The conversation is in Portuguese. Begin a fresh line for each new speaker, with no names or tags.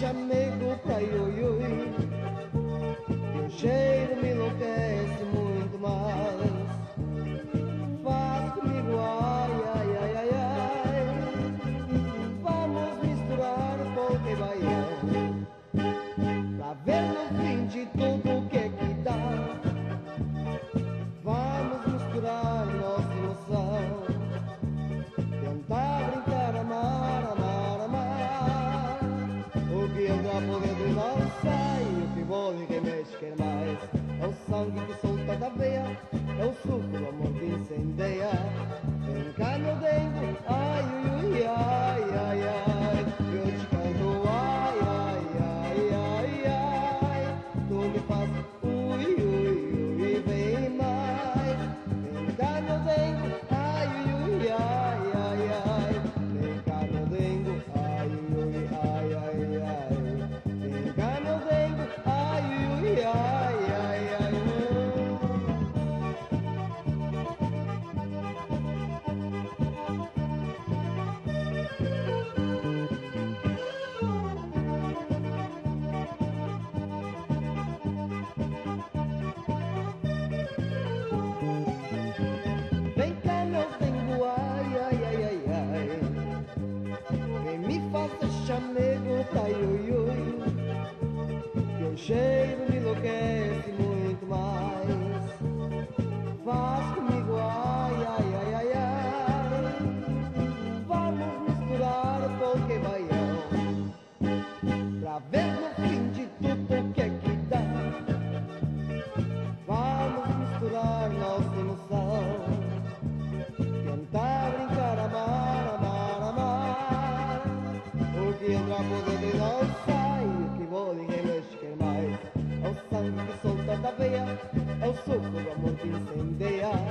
chamego pra eu mais. É o sangue que solta da veia, é o suco do amor que incendeia. Vem cá, meu dengue, cheiro me enlouquece muito mais. Faz comigo, ai, ai, ai, ai, ai. Vamos misturar o pouco baião. Pra ver no fim de tudo o que é que dá. Vamos misturar nossa emoção. Cantar, brincar, amar, amar, amar. O que entra de dançar alma que solta da veia, é o soco do amor que incendeia.